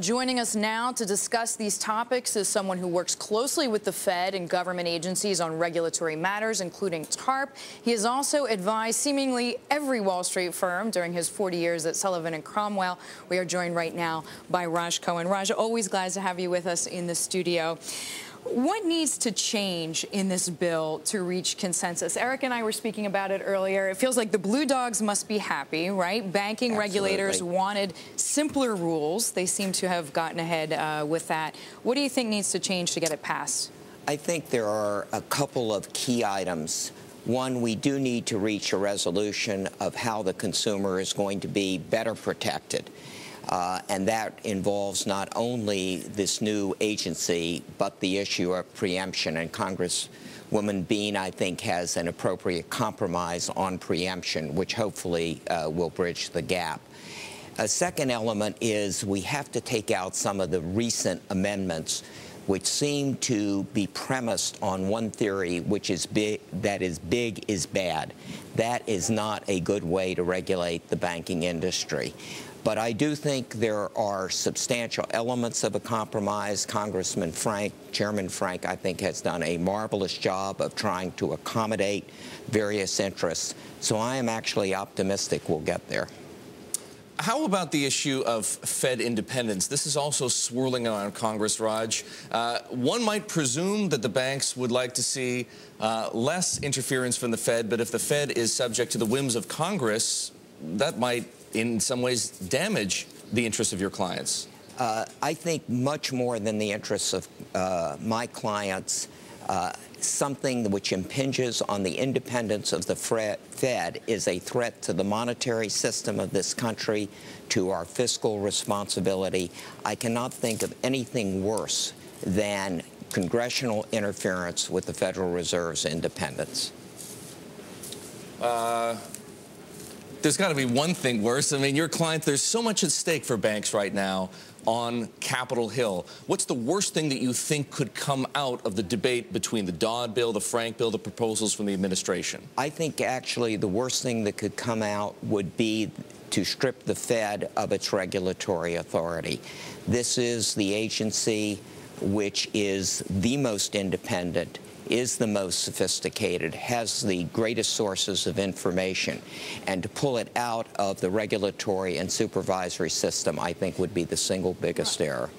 Joining us now to discuss these topics is someone who works closely with the Fed and government agencies on regulatory matters, including TARP. He has also advised seemingly every Wall Street firm during his 40 years at Sullivan and Cromwell. We are joined right now by Rodge Cohen. Rodge, always glad to have you with us in the studio. What needs to change in this bill to reach consensus? Erik and I were speaking about it earlier. It feels like the blue dogs must be happy, right? Banking Absolutely. regulators wanted simpler rules. They seem to have gotten ahead uh, with that. What do you think needs to change to get it passed? I think there are a couple of key items. One, we do need to reach a resolution of how the consumer is going to be better protected. Uh, and that involves not only this new agency, but the issue of preemption. And Congresswoman Bean, I think, has an appropriate compromise on preemption, which hopefully uh, will bridge the gap. A second element is we have to take out some of the recent amendments which seem to be premised on one theory, which is big, that is big is bad. That is not a good way to regulate the banking industry. But I do think there are substantial elements of a compromise. Congressman Frank, Chairman Frank, I think, has done a marvelous job of trying to accommodate various interests. So I am actually optimistic we'll get there. How about the issue of Fed independence? This is also swirling around Congress, Rodge. Uh, one might presume that the banks would like to see uh, less interference from the Fed, but if the Fed is subject to the whims of Congress, that might in some ways damage the interests of your clients? Uh, I think much more than the interests of uh, my clients, uh, something which impinges on the independence of the Fed is a threat to the monetary system of this country, to our fiscal responsibility. I cannot think of anything worse than congressional interference with the Federal Reserve's independence. There's got to be one thing worse. I mean, your client, there's so much at stake for banks right now on Capitol Hill. What's the worst thing that you think could come out of the debate between the Dodd bill, the Frank bill, the proposals from the administration? I think actually the worst thing that could come out would be to strip the Fed of its regulatory authority. This is the agency which is the most independent is the most sophisticated, has the greatest sources of information. And to pull it out of the regulatory and supervisory system, I think, would be the single biggest error.